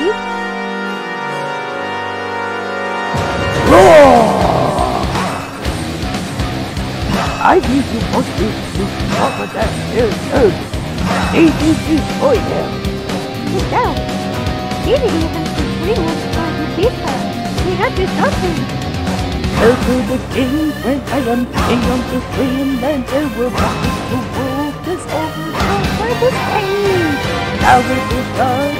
Yeah. I need you most to discover that there's earth. Need you to destroy them. No. Divinity has to bring us by the pizza. We have to stop him. Tell to the king when I am king of the free and then there will be to rule this over For this pain. Now it is done.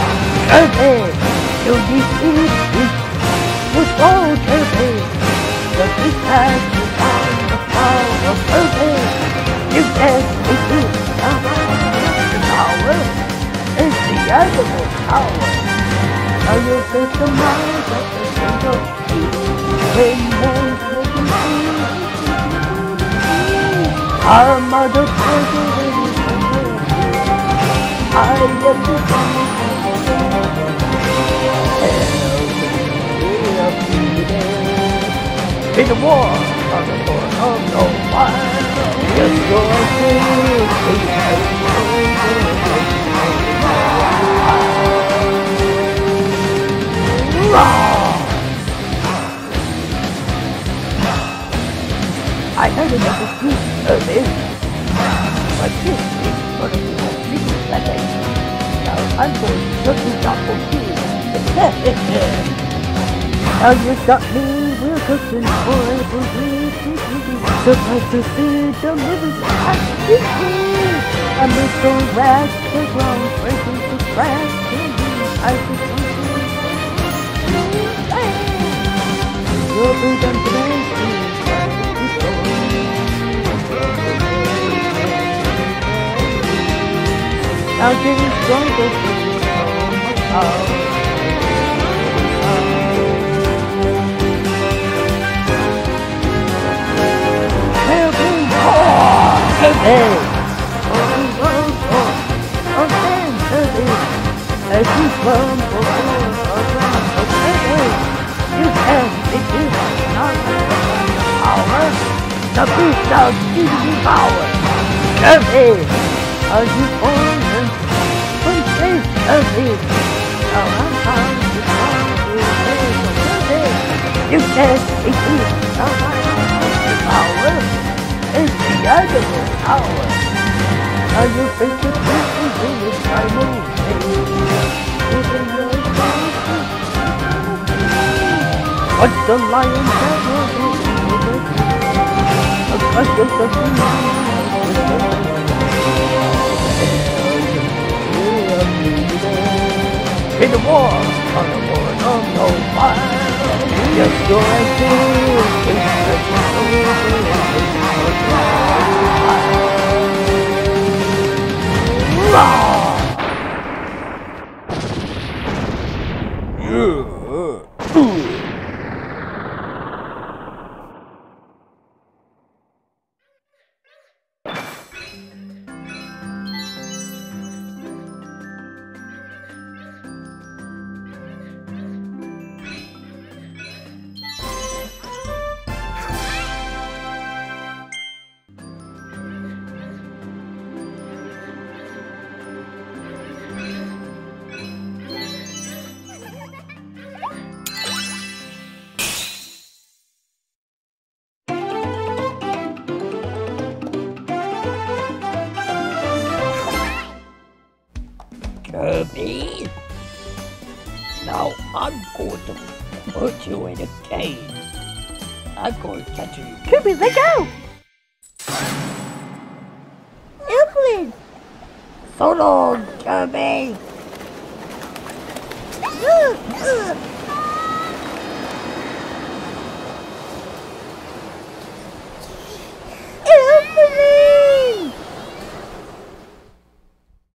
Is. You defeat all Earth is. The has become the power of. You can. Is the power is the animal power. Now you take the mind of the single when there's living Our mother president I am the in the war on the of no one. Yes, I heard about the truth of this, but this is going to be a secret lesson. Now I'm going to shut you up for you. Now you got me, cooking forever with Surprise to see the living this A little rat, the ground, breaking the grass, I to You'll be done today, Now getting stronger Hey! As you come you can begin not power. The beast give you power. Heavy, are you born and from faith heavy? Now I'm found to come to heavy. You can begin not power. It's animal power. Are you think the truth is in the primal What's the lion A crush of In the war, on the war of no fire. Yes, go Ugh. Kirby. Now I'm going to put you in a cage. I'm going to catch you. Kirby, let go! Elfilin! So long, Kirby.